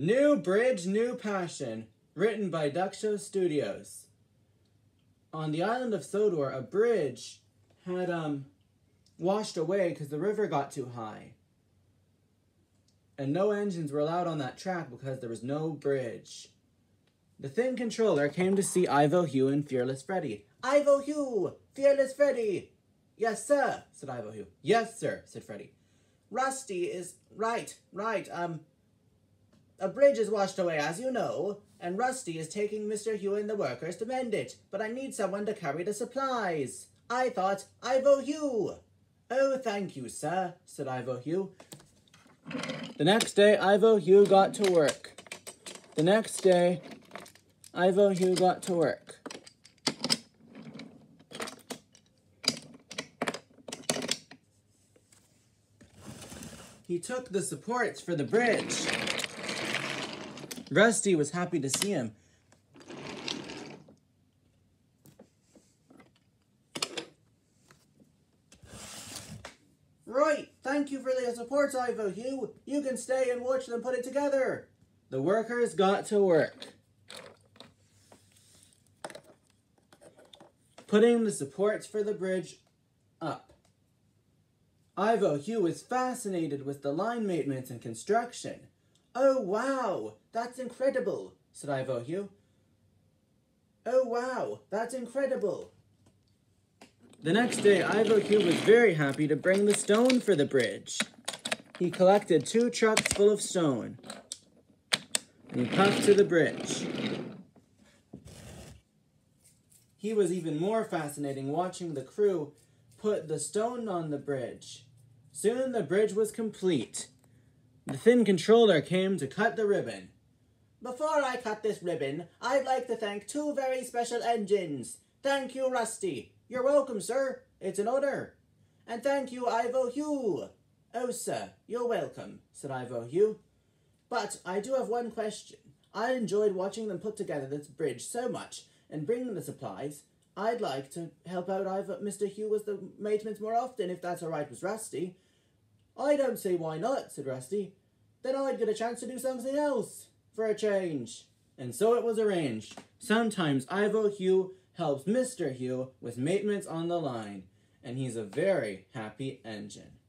New Bridge, New Passion, written by Duck Show Studios. On the island of Sodor, a bridge had um washed away because the river got too high. And no engines were allowed on that track because there was no bridge. The Thin Controller came to see Ivo Hugh and Fearless Freddie. Ivo Hugh! Fearless Freddie! Yes, sir, said Ivo Hugh. Yes, sir, said Freddie. Rusty is right, right, um, a bridge is washed away, as you know, and Rusty is taking Mr. Hugh and the workers to mend it, but I need someone to carry the supplies. I thought Ivo Hugh. Oh, thank you, sir, said Ivo Hugh. The next day, Ivo Hugh got to work. The next day, Ivo Hugh got to work. He took the supports for the bridge. Rusty was happy to see him. Right, thank you for the support, Ivo Hugh. You can stay and watch them put it together. The workers got to work. Putting the supports for the bridge up. Ivo Hugh was fascinated with the line maintenance and construction. Oh, wow, that's incredible, said Ivo Hugh. Oh, wow, that's incredible. The next day, Ivo Hugh was very happy to bring the stone for the bridge. He collected two trucks full of stone. And he puffed to the bridge. He was even more fascinating watching the crew put the stone on the bridge. Soon the bridge was complete. The thin controller came to cut the ribbon. Before I cut this ribbon, I'd like to thank two very special engines. Thank you, Rusty. You're welcome, sir. It's an honor. And thank you, Ivo Hugh. Oh, sir, you're welcome, said Ivo Hugh. But I do have one question. I enjoyed watching them put together this bridge so much and bring them the supplies. I'd like to help out Ivo, Mr. Hugh with the maintenance more often, if that's all right with Rusty. I don't see why not, said Rusty then I'd get a chance to do something else for a change. And so it was arranged. Sometimes Ivo Hugh helps Mr. Hugh with maintenance on the line, and he's a very happy engine.